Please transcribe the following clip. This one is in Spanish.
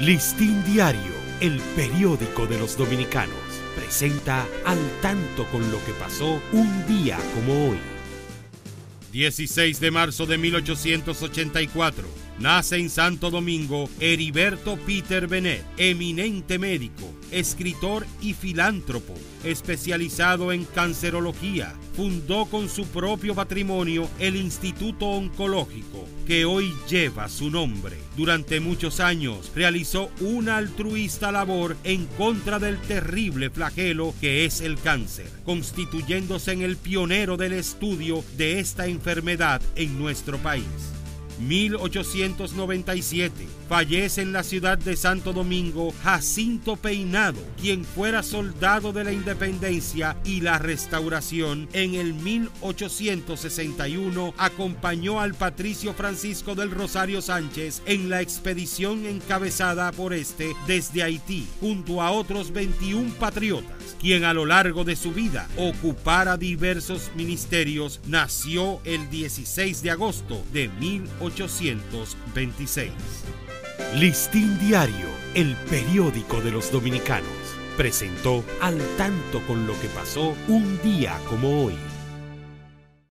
Listín Diario, el periódico de los dominicanos, presenta al tanto con lo que pasó un día como hoy. 16 de marzo de 1884. Nace en Santo Domingo Heriberto Peter Benet, eminente médico, escritor y filántropo, especializado en cancerología. Fundó con su propio patrimonio el Instituto Oncológico, que hoy lleva su nombre. Durante muchos años realizó una altruista labor en contra del terrible flagelo que es el cáncer, constituyéndose en el pionero del estudio de esta enfermedad en nuestro país. 1897. Fallece en la ciudad de Santo Domingo Jacinto Peinado, quien fuera soldado de la independencia y la restauración. En el 1861 acompañó al patricio Francisco del Rosario Sánchez en la expedición encabezada por este desde Haití, junto a otros 21 patriotas quien a lo largo de su vida ocupara diversos ministerios, nació el 16 de agosto de 1826. Listín Diario, el periódico de los dominicanos, presentó al tanto con lo que pasó un día como hoy.